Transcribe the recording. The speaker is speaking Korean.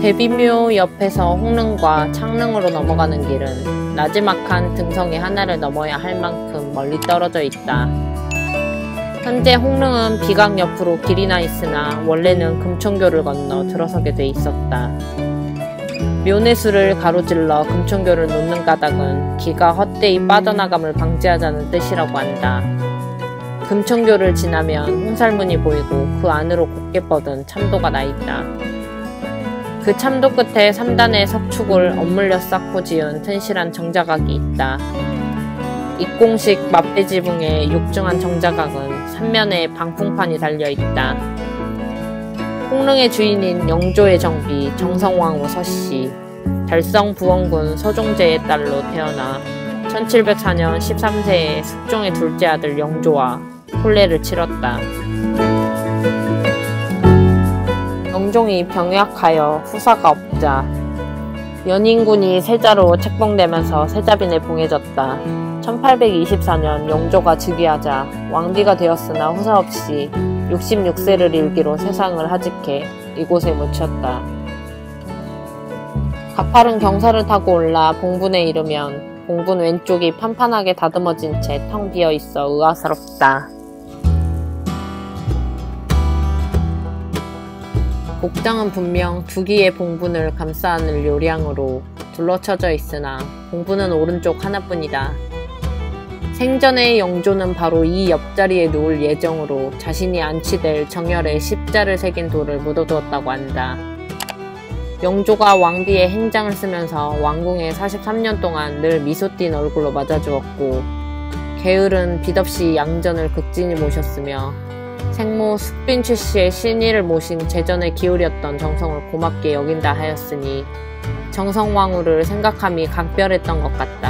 대비묘 옆에서 홍릉과 창릉으로 넘어가는 길은 나지막한 등성이 하나를 넘어야 할 만큼 멀리 떨어져 있다. 현재 홍릉은 비강 옆으로 길이 나 있으나 원래는 금천교를 건너 들어서게 돼 있었다. 묘내수를 가로질러 금천교를 놓는 까닭은 기가 헛되이 빠져나감을 방지하자는 뜻이라고 한다. 금천교를 지나면 홍살문이 보이고 그 안으로 곱게 뻗은 참도가 나 있다. 그 참도 끝에 3단의 석축을 엇물려 쌓고 지은 튼실한 정자각이 있다. 입공식 맛배지붕의 육중한 정자각은 삼면에 방풍판이 달려있다. 홍릉의 주인인 영조의 정비 정성왕후 서씨, 달성 부원군 서종제의 딸로 태어나 1704년 13세에 숙종의 둘째 아들 영조와 혼례를 치렀다. 영종이 병약하여 후사가 없자 연인군이 세자로 책봉되면서 세자빈에 봉해졌다. 1824년 영조가 즉위하자 왕비가 되었으나 후사 없이 66세를 일기로 세상을 하직해 이곳에 묻혔다. 가파른 경사를 타고 올라 봉분에 이르면 봉분 왼쪽이 판판하게 다듬어진 채 텅 비어 있어 의아스럽다. 복장은 분명 두 기의 봉분을 감싸 안을 요량으로 둘러쳐져 있으나 봉분은 오른쪽 하나뿐이다. 생전의 영조는 바로 이 옆자리에 누울 예정으로 자신이 안치될 정열에 십자를 새긴 돌을 묻어두었다고 한다. 영조가 왕비의 행장을 쓰면서 왕궁에 43년 동안 늘 미소 띤 얼굴로 맞아주었고 게으른 빛없이 양전을 극진히 모셨으며 생모 숙빈 최 씨의 신의를 모신 재전에 기울였던 정성을 고맙게 여긴다 하였으니 정성왕후를 생각함이 각별했던 것 같다.